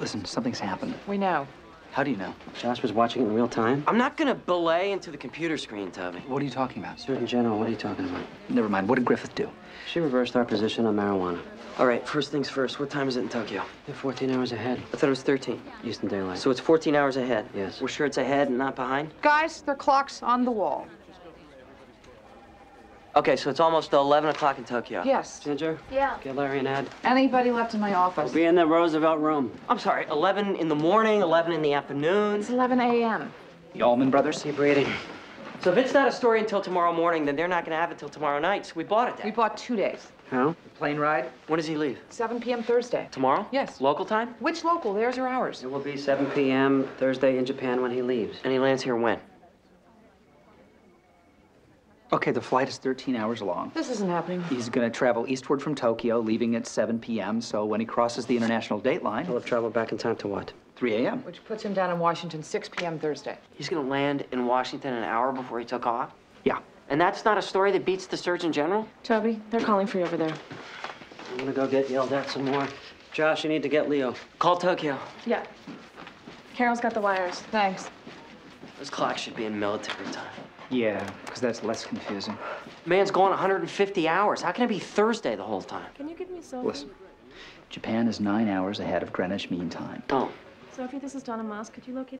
Listen, something's happened. We know. How do you know? Josh was watching it in real time. I'm not gonna belay into the computer screen, Toby. What are you talking about? Surgeon General, what are you talking about? Never mind. What did Griffith do? She reversed our position on marijuana. All right, first things first. What time is it in Tokyo? They're 14 hours ahead. I thought it was 13. Eastern Daylight. So it's 14 hours ahead. Yes. We're sure it's ahead and not behind? Guys, their clock's on the wall. Okay, so it's almost 11 o'clock in Tokyo. Yes. Ginger? Yeah. Get Larry and Ed. Anybody left in my office? Be in the Roosevelt room. I'm sorry, 11 in the morning, 11 in the afternoon. It's 11 a.m. The Allman Brothers? Keep reading. So if it's not a story until tomorrow morning, then they're not gonna have it till tomorrow night. So we bought it We bought two days. How? Plane ride? When does he leave? 7 p.m. Thursday. Tomorrow? Yes. Local time? Which local? Theirs or ours? It will be 7 p.m. Thursday in Japan when he leaves. And he lands here when? Okay, the flight is 13 hours long. This isn't happening. He's going to travel eastward from Tokyo, leaving at 7 p.m. So when he crosses the international date line, He'll have traveled back in time to what? 3 a.m. Which puts him down in Washington 6 p.m. Thursday. He's gonna land in Washington an hour before he took off? Yeah. And that's not a story that beats the Surgeon General? Toby, they're calling for you over there. I'm gonna go get yelled at some more. Josh, you need to get Leo. Call Tokyo. Yeah. Carol's got the wires. Thanks. This clock should be in military time. Yeah, because that's less confusing. Man's gone 150 hours. How can it be Thursday the whole time? Can you give me Sophie? Listen, Japan is nine hours ahead of Greenwich Mean Time. Oh, Sophie, this is Donna Moss. Could you locate